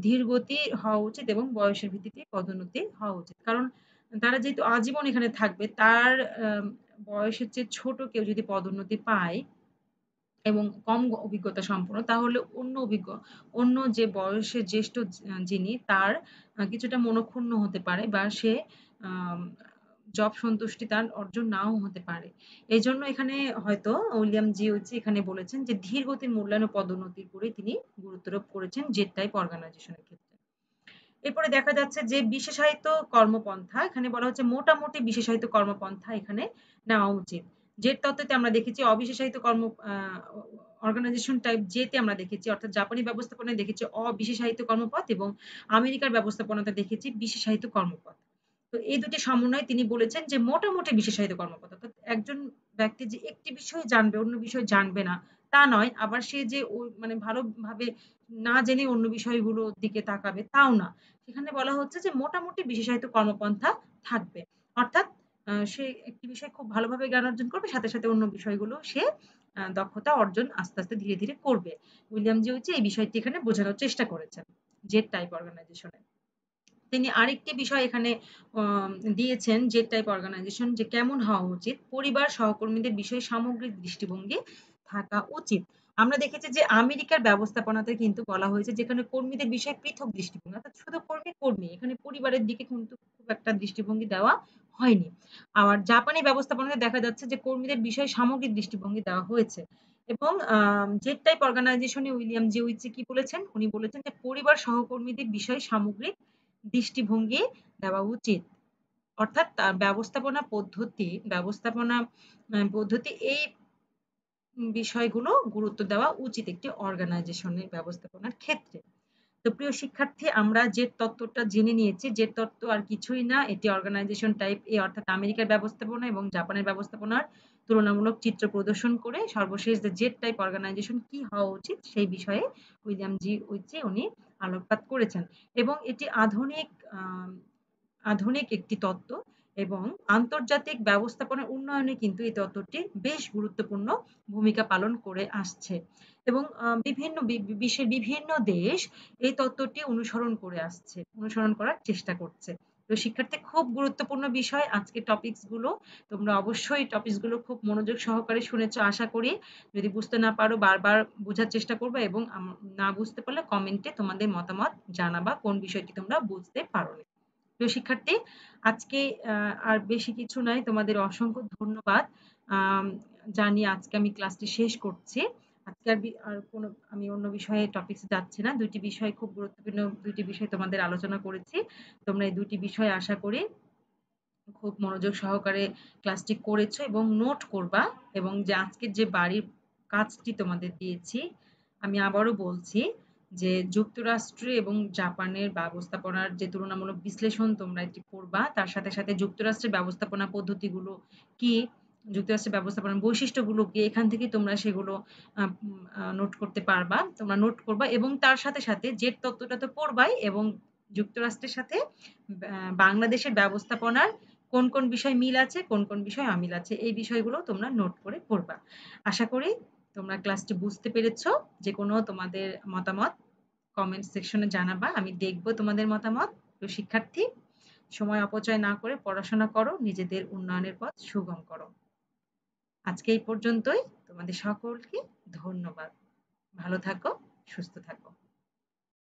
Speaker 1: ধীর গতি হওয়া উচিত এবং বয়সের ভিত্তিতে পদোন্নতি হওয়া উচিত। কারণ তারা যেহেতু আজীবন এখানে থাকবে, তার বয়সের চেয়ে ছোট কেউ যদি পদোন্নতি পায় এবং কম অভিজ্ঞতা সম্পন্ন, তাহলে অন্য অভিজ্ঞ, অন্য যে বয়সের জ্যেষ্ঠ যিনি, তার কিছুটা মনক্ষুণ্ণ হতে পারে বা সে জব সন্তুষ্টি তার অর্জন নাও হতে পারে। এই জন্য এখানে হয়তো উইলিয়াম জিওচি এখানে বলেছেন যে ধীর গতির মূল্যায়ন পদোন্নতির করে তিনি গুরুত্বারোপ করেছেন জেট টাইপ অর্গানাইজেশনের ক্ষেত্রে। এরপরে দেখা যাচ্ছে যে বিশেষায়িত কর্মপন্থা, এখানে বলা হচ্ছে মোটামুটি বিশেষায়িত কর্মপন্থা এখানে নেওয়া উচিত। জেট তত্ত্বতে আমরা দেখেছি অবিশেষায়িত কর্ম অর্গানাইজেশন টাইপ যেতে আমরা দেখেছি, অর্থাৎ জাপানি ব্যবস্থাপনায় দেখেছি অবিশেষায়িত কর্মপথ এবং আমেরিকার ব্যবস্থাপনাতে দেখেছি বিশেষায়িত কর্মপথ। তো এই দুটি সমন্বয়ে তিনি বলেছেন যে মোটামুটি বিশেষায়িত কর্মপথ, অর্থাৎ একজন ব্যক্তি যে একটি বিষয় জানবে, অন্য বিষয় জানবে না, তা নয়, আবার সে যে মানে ভালোভাবে না জেনে অন্য বিষয়গুলোর দিকে তাকাবে, তাও না। সেখানে বলা হচ্ছে যে মোটামুটি বিশেষায়িত কর্মপন্থা থাকবে। অর্থাৎ সে একটি বিষয় খুব ভালোভাবে জ্ঞান অর্জন করবে, সাথে সাথে অন্য বিষয়গুলো সে দক্ষতা অর্জন আস্তে আস্তে ধীরে ধীরে করবে। উইলিয়াম জি হচ্ছে এই বিষয়টি এখানে বোঝানোর চেষ্টা করেছেন, জেড টাইপ অর্গানাইজেশনে। তিনি আরেকটি বিষয় এখানে দিয়েছেন, জেড টাইপ অর্গানাইজেশন, যে কেমন হওয়া উচিত, পরিবার, সহকর্মীদের বিষয়ে সামগ্রিক দৃষ্টিভঙ্গি থাকা উচিত। আমরা দেখেছি যে আমেরিকার ব্যবস্থাপনাতে কিন্তু বলা হয়েছে যেখানে কর্মীদের বিষয়ে পৃথক দৃষ্টিভঙ্গি, অর্থাৎ শুধু কর্মী কর্মী এখানে পরিবারের দিকে কিন্তু খুব একটা দৃষ্টিভঙ্গি দেওয়া হয়নি। আবার জাপানি ব্যবস্থাপনাতে দেখা যাচ্ছে যে কর্মীদের বিষয়ে সামগ্রিক দৃষ্টিভঙ্গি দেওয়া হয়েছে এবং জেড টাইপ অর্গানাইজেশনে উইলিয়াম জে উইচে কি বলেছেন? উনি বলেছেন যে পরিবার সহকর্মীদের বিষয়ে সামগ্রিক দৃষ্টিভঙ্গি দেওয়া উচিত। অর্থাৎ ব্যবস্থাপনা পদ্ধতি ব্যবস্থাপনা পদ্ধতি এই বিষয়গুলো গুরুত্ব দেওয়া উচিত একটি অর্গানাইজেশনের ব্যবস্থাপনার ক্ষেত্রে। তো প্রিয় শিক্ষার্থী, আমরা যে তত্ত্বটা জেনে নিয়েছি, যে তত্ত্ব আর কিছুই না, এটি অর্গানাইজেশন টাইপ এ অর্থাৎ আমেরিকার ব্যবস্থাপনা এবং জাপানের ব্যবস্থাপনার তুলনামূলক চিত্র প্রদর্শন করে সর্বশেষ যে জেড টাইপ অর্গানাইজেশন কি হওয়া উচিত, সেই বিষয়ে উইলিয়াম জি উইচে উনি আলোকপাত করেছেন। এবং এটি আধুনিক আধুনিক একটি তত্ত্ব এবং আন্তর্জাতিক ব্যবস্থাপনার উন্নয়নে কিন্তু এই তত্ত্বটি বেশ গুরুত্বপূর্ণ ভূমিকা পালন করে আসছে। এবং বিভিন্ন বিশ্বের বিভিন্ন দেশ এই তত্ত্বটি অনুসরণ করে আসছে, অনুসরণ করার চেষ্টা করছে। তো শিক্ষার্থী, খুব গুরুত্বপূর্ণ বিষয় আজকে টপিকসগুলো। তোমরা অবশ্যই টপিকসগুলো খুব মনোযোগ সহকারে শুনেছ, আশা করি। যদি বুঝতে না পারো, বারবার বোঝার চেষ্টা করবে এবং না বুঝতে পারলে কমেন্টে তোমাদের মতামত জানাবা, কোন বিষয়টি তোমরা বুঝতে পারো প্রিয় শিক্ষার্থী, আজকে আর বেশি কিছু নাই তোমাদের অসংখ্য ধন্যবাদ। জানি আজকে আমি ক্লাসটি শেষ করছি। আজকে আর আর কোনো, আমি অন্য বিষয়ে টপিকস যাচ্ছি না। দুইটি বিষয় খুব গুরুত্বপূর্ণ, দুইটি বিষয় তোমাদের আলোচনা করেছি। তোমরা এই দুটি বিষয় আশা করি খুব মনোযোগ সহকারে ক্লাসটি করেছ এবং নোট করবা এবং যে আজকের যে বাড়ির কাজটি তোমাদের দিয়েছি, আমি আবারও বলছি যে যুক্তরাষ্ট্রে এবং জাপানের ব্যবস্থাপনার যে তুলনামূলক বিশ্লেষণ তোমরা এটি করবা, তার সাথে সাথে যুক্তরাষ্ট্রের ব্যবস্থাপনা পদ্ধতিগুলো কি যুক্তরাষ্ট্রের ব্যবস্থাপনার বৈশিষ্ট্যগুলো কি এখান থেকে তোমরা সেগুলো নোট করতে পারবা, তোমরা নোট করবা এবং তার সাথে সাথে যে তত্ত্বটা তো পড়বাই এবং যুক্তরাষ্ট্রের সাথে বাংলাদেশের ব্যবস্থাপনার কোন কোন বিষয় মিল আছে, কোন কোন বিষয় অমিল আছে, এই বিষয়গুলো তোমরা নোট করে পড়বা। আশা করি তোমরা ক্লাসটি বুঝতে পেরেছ, যে কোনো তোমাদের মতামত কমেন্ট সেকশনে জানাবা, আমি দেখব তোমাদের মতামত তো শিক্ষার্থী। সময় অপচয় না করে পড়াশোনা করো, নিজেদের উন্নয়নের পথ সুগম করো। আজকে এই পর্যন্তই। তোমাদের সকলকে ধন্যবাদ। ভালো থাকো সুস্থ থাকো।